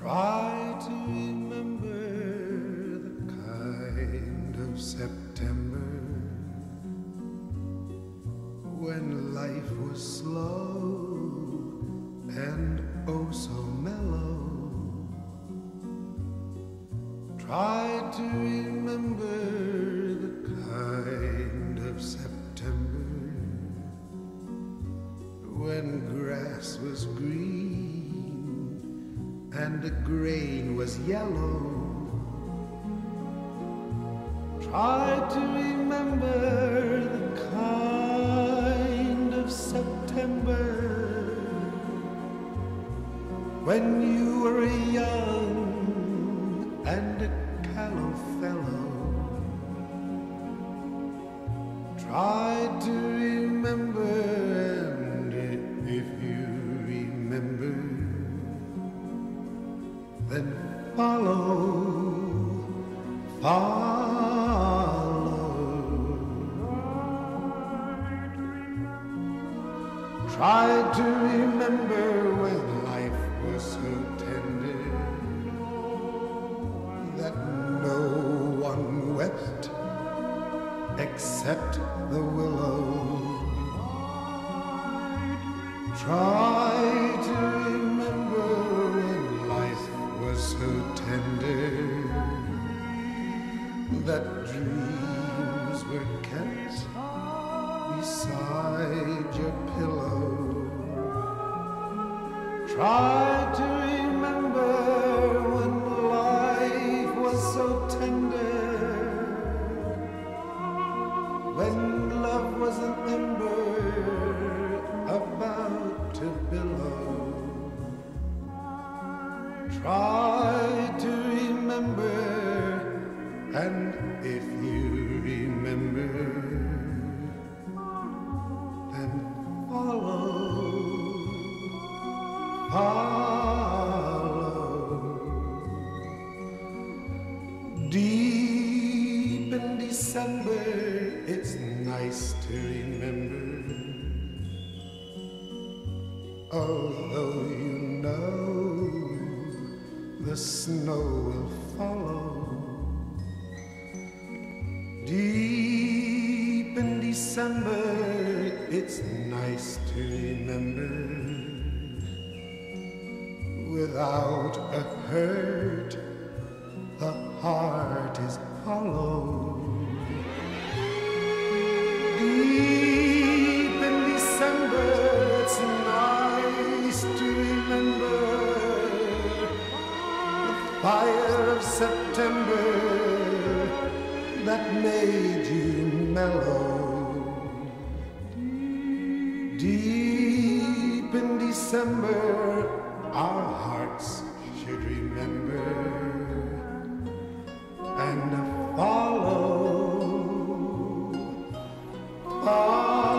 Try to remember the kind of September and the grain was yellow. Try to remember the kind of September when you were a young and a callow fellow. Try to then follow, follow. Try to remember when life was so tender that no one wept except the willow. Try so tender that dreams were kept beside your pillow. Try and if you remember, then follow, follow. Deep in December, it's nice to remember. Although you know the snow will follow. Deep in December, it's nice to remember. Without a hurt, the heart is hollow. Deep in December, it's nice to remember the fire of September that made you mellow. Deep in December, our hearts should remember and follow. follow.